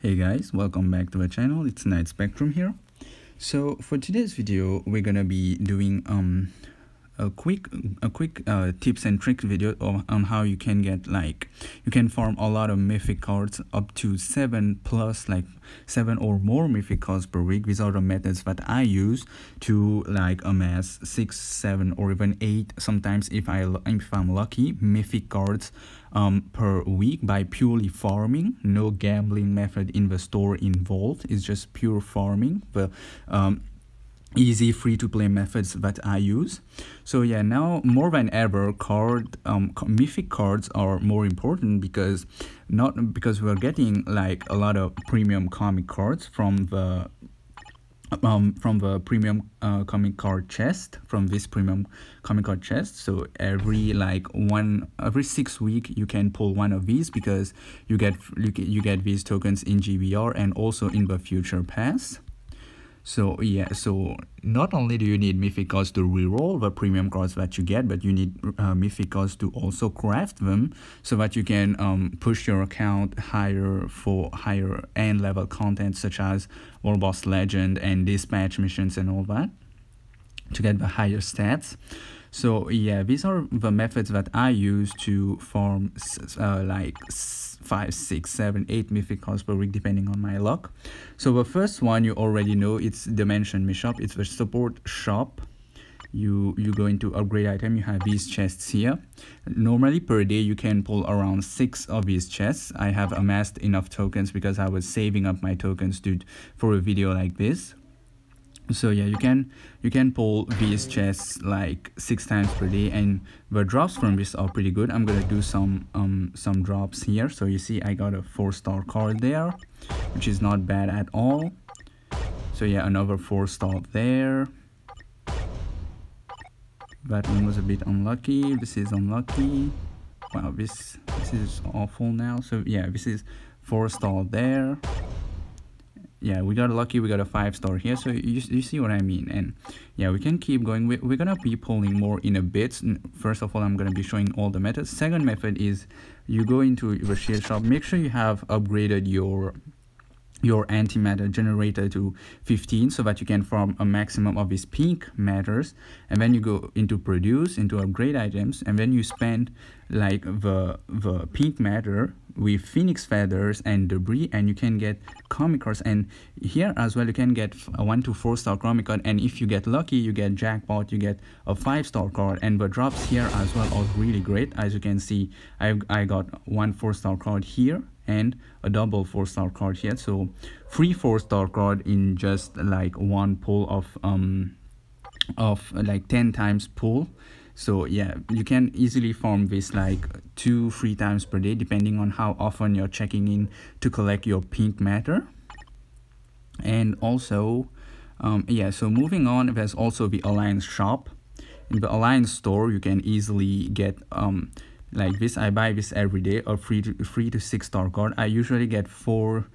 Hey guys, welcome back to our channel. It's Night Spectrum here. So for today's video, we're gonna be doing um a quick a quick uh, tips and tricks video of, on how you can get like you can farm a lot of mythic cards up to seven plus like seven or more mythic cards per week these are the methods that i use to like amass six seven or even eight sometimes if i if i'm lucky mythic cards um per week by purely farming. No gambling method in the store involved. It's just pure farming. But um easy free to play methods that I use. So yeah, now more than ever, card um, mythic cards are more important because not because we're getting like a lot of premium comic cards from the um from the premium uh, comic card chest from this premium comic card chest so every like one every six week you can pull one of these because you get you get, you get these tokens in gbr and also in the future pass so yeah, so not only do you need mythic cards to reroll the premium cards that you get, but you need uh, mythic cards to also craft them so that you can um, push your account higher for higher end level content such as World Boss Legend and dispatch missions and all that to get the higher stats. So yeah, these are the methods that I use to farm uh, like five, six, seven, eight mythic cards per week depending on my luck. So the first one you already know it's Dimension Me Shop. It's the support shop. You you go into upgrade item. You have these chests here. Normally per day you can pull around six of these chests. I have amassed enough tokens because I was saving up my tokens to for a video like this so yeah you can you can pull these chests like six times per day and the drops from this are pretty good. I'm gonna do some um some drops here. So you see i got a four star card there which is not bad at all. So yeah another four star there. That one was a bit unlucky. This is unlucky. Wow this this is awful now. So yeah this is four star there yeah we got lucky we got a five star here so you, you see what i mean. And yeah we can keep going. We, we're gonna be pulling more in a bit. First of all i'm gonna be showing all the methods. Second method is you go into your shield shop. Make sure you have upgraded your your antimatter generator to 15 so that you can form a maximum of these pink matters. And then you go into produce into upgrade items and then you spend like the the pink matter with phoenix feathers and debris and you can get comic cards and here as well you can get a one to four star comic card and if you get lucky you get jackpot you get a five star card. And the drops here as well are really great. As you can see i i got one four star card here and a double four star card here. So free four star card in just like one pull of um of like 10 times pull so yeah you can easily farm this like two three times per day depending on how often you're checking in to collect your pink matter. And also um, yeah so moving on there's also the alliance shop. In the alliance store you can easily get um like this i buy this every day a three to free to six star card. I usually get four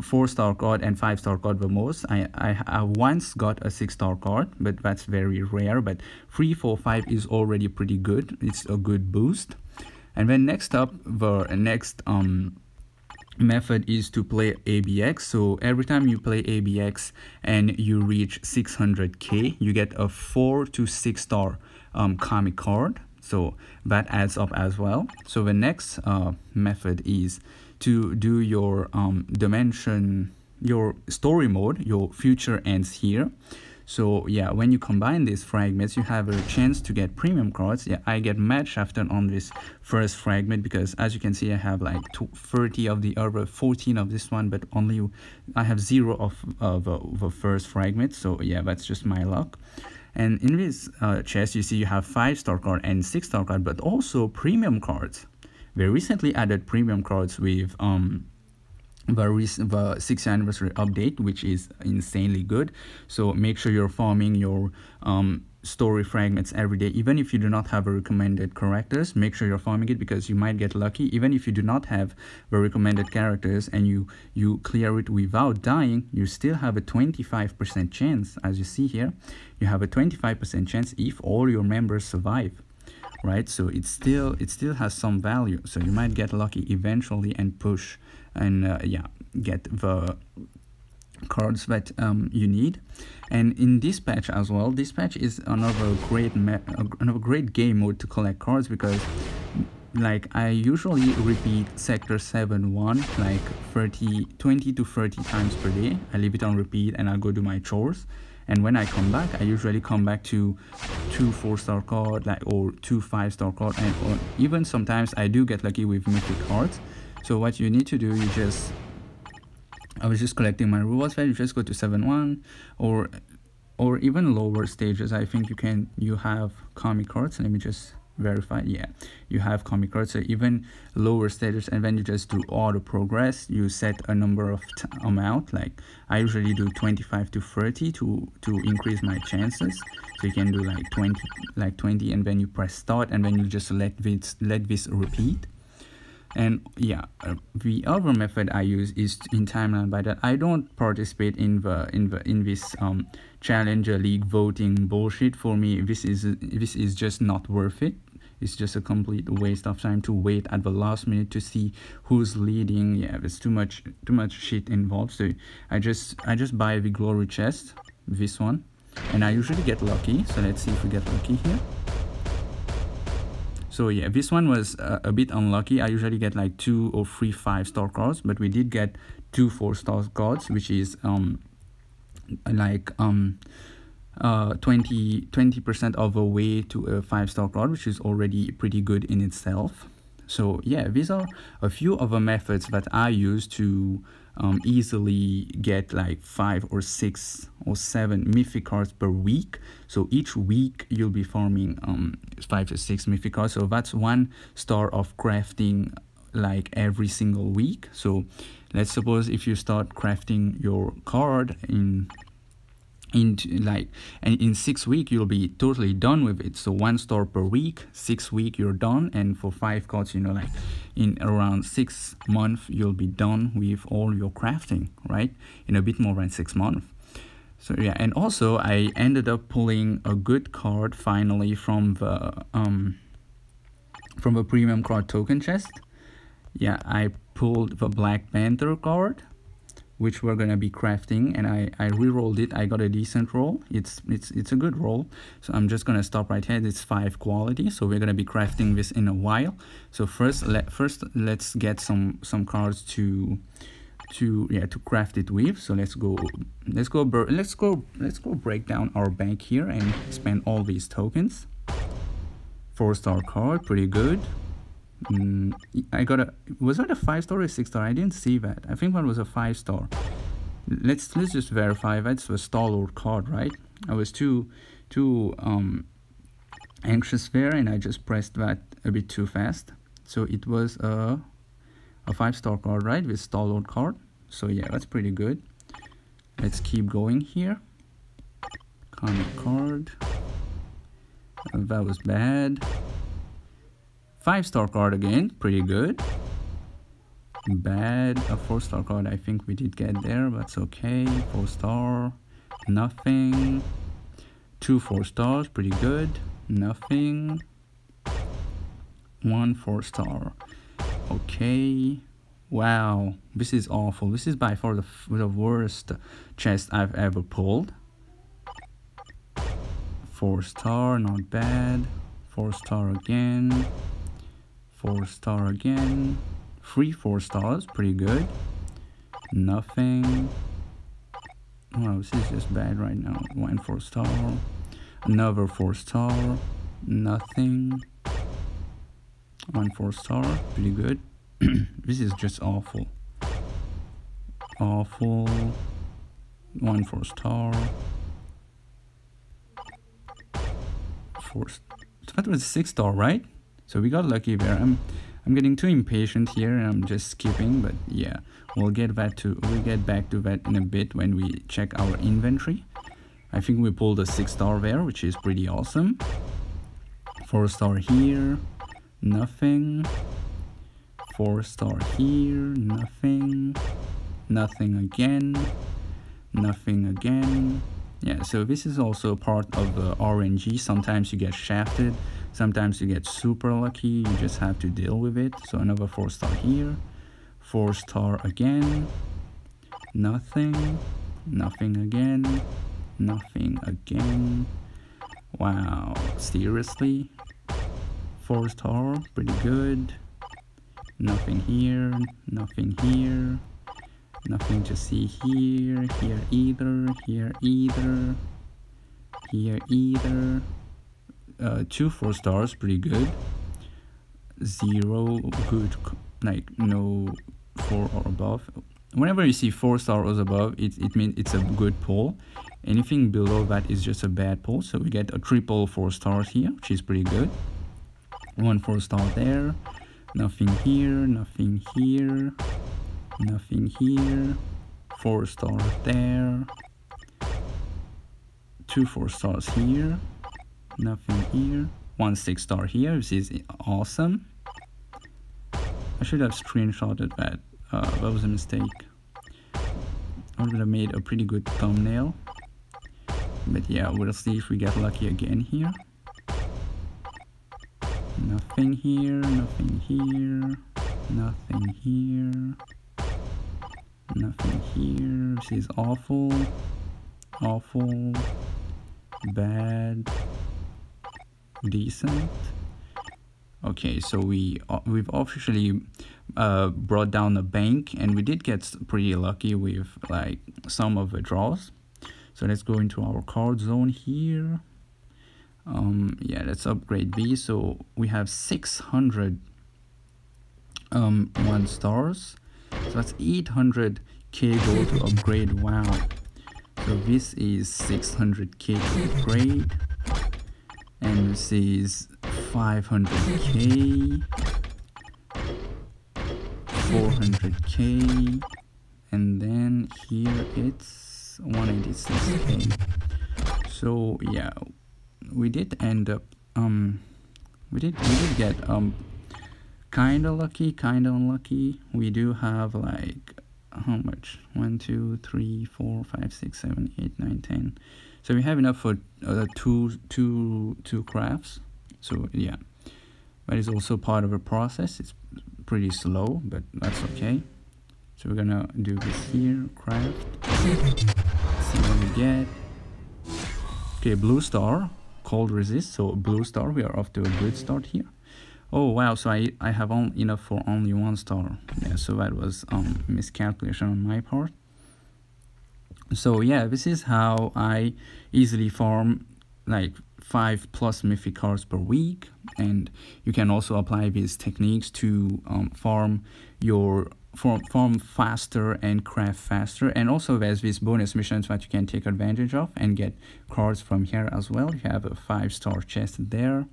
four star card and five star card the most. I i, I once got a six star card but that's very rare but three four five is already pretty good. It's a good boost. And then next up the next um method is to play abx so every time you play abx and you reach 600k you get a four to six star um comic card so that adds up as well. So the next uh, method is to do your um, dimension your story mode your future ends here. So yeah when you combine these fragments you have a chance to get premium cards. Yeah i get mad shafted on this first fragment because as you can see i have like 30 of the other 14 of this one but only i have zero of uh, the, the first fragment. So yeah that's just my luck and in this uh, chest, you see you have 5-star card and 6-star card, but also premium cards. We recently added premium cards with um, the, the 6th anniversary update, which is insanely good. So make sure you're farming your um, story fragments every day even if you do not have a recommended characters make sure you're farming it because you might get lucky. Even if you do not have the recommended characters and you you clear it without dying you still have a 25 percent chance as you see here you have a 25 percent chance if all your members survive right? So it still it still has some value. So you might get lucky eventually and push and uh, yeah get the cards that um, you need. And in this patch as well this patch is another great another great game mode to collect cards because like I usually repeat sector 7 1 like 30 20 to 30 times per day. I leave it on repeat and I go do my chores. And when I come back I usually come back to two four star card like or two five star card and or even sometimes I do get lucky with mythic cards. So what you need to do you just I was just collecting my rewards you just go to 7-1 or or even lower stages. I think you can you have comic cards. Let me just verify. Yeah you have comic cards. So even lower stages and then you just do auto progress. You set a number of amount. Like i usually do 25 to 30 to to increase my chances. So you can do like 20 like 20 and then you press start and then you just let this let this repeat and yeah uh, the other method i use is in timeline by that i don't participate in the in the in this um challenger league voting bullshit. For me this is this is just not worth it. It's just a complete waste of time to wait at the last minute to see who's leading. Yeah there's too much too much shit involved. So i just i just buy the glory chest this one. And i usually get lucky so let's see if we get lucky here so yeah, this one was uh, a bit unlucky. I usually get like two or three five star cards, but we did get two four star cards, which is um like um uh 20 percent of a way to a five star card, which is already pretty good in itself. So yeah, these are a few of the methods that I use to um, easily get like five or six or seven mythic cards per week. So each week you'll be farming um, five to six mythic cards. So that's one star of crafting like every single week. So let's suppose if you start crafting your card in in like and in six week you'll be totally done with it. So one store per week six week you're done. And for five cards you know like in around six months you'll be done with all your crafting right? In a bit more than six months so yeah and also i ended up pulling a good card finally from the um from the premium card token chest. Yeah i pulled the black panther card which we're gonna be crafting and I, I re-rolled it. I got a decent roll. It's it's it's a good roll. So I'm just gonna stop right here. It's five quality so we're gonna be crafting this in a while. So first let first let's get some some cards to to yeah to craft it with. So let's go let's go let's go let's go break down our bank here and spend all these tokens. Four star card pretty good Mm, I got a was that a five star or six star? I didn't see that. I think one was a five star. Let's let's just verify that's a stalwart card, right? I was too too um anxious there and I just pressed that a bit too fast. So it was a a five star card, right? With stalwart card. So yeah, that's pretty good. Let's keep going here. Comic card. That was bad. Five star card again, pretty good. Bad, a four star card I think we did get there, but it's okay. Four star, nothing. Two four stars, pretty good. Nothing. One four star. Okay. Wow, this is awful. This is by far the, the worst chest I've ever pulled. Four star, not bad. Four star again four star again. Three four stars pretty good. Nothing. Wow this is just bad right now. One four star. Another four star. Nothing. One four star pretty good. This is just awful. Awful. One four star. Four that was six star right so we got lucky there. I'm I'm getting too impatient here and I'm just skipping, but yeah, we'll get back to we'll get back to that in a bit when we check our inventory. I think we pulled a six star there, which is pretty awesome. Four star here, nothing. Four star here, nothing. Nothing again. Nothing again. Yeah, so this is also part of the RNG. Sometimes you get shafted Sometimes you get super lucky, you just have to deal with it. So another 4 star here, 4 star again, nothing nothing again nothing again. Wow seriously? Four star pretty good. Nothing here nothing here. Nothing to see here here either here either here either uh, two four stars pretty good. Zero good like no four or above. Whenever you see four stars above it, it means it's a good pull anything below that is just a bad pull so we get a triple four stars here which is pretty good. One four star there nothing here nothing here nothing here. Four stars there. Two four stars here nothing here. One six star here this is awesome. I should have screenshotted that. Uh, that was a mistake. I would have made a pretty good thumbnail. But yeah we'll see if we get lucky again here. Nothing here nothing here nothing here nothing here this is awful awful bad decent okay so we uh, we've officially uh, brought down the bank and we did get pretty lucky with like some of the draws. So let's go into our card zone here. Um yeah let's upgrade b. So we have 600 um one stars. So that's 800 k gold to upgrade. Wow. So this is 600k to upgrade and is 500k 400k and then here it's 186k so yeah we did end up um we did we did get um kind of lucky kind of unlucky. We do have like how much? One two three four five six seven eight nine ten so we have enough for uh, two two two crafts. So yeah. That is also part of a process. It's pretty slow but that's okay. So we're gonna do this here craft. See what we get. Okay blue star cold resist. So blue star we are off to a good start here. Oh wow. So i i have on enough for only one star. Yeah so that was um miscalculation on my part so yeah this is how i easily farm like five plus mythic cards per week. And you can also apply these techniques to um, farm your farm faster and craft faster. And also there's these bonus missions that you can take advantage of and get cards from here as well. You have a five star chest there.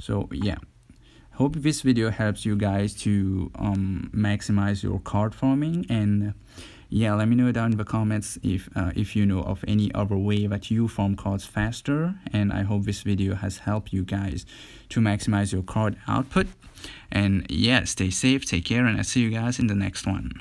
So yeah. Hope this video helps you guys to um, maximize your card farming and yeah let me know down in the comments if uh, if you know of any other way that you form cards faster and i hope this video has helped you guys to maximize your card output. And yeah stay safe take care and i'll see you guys in the next one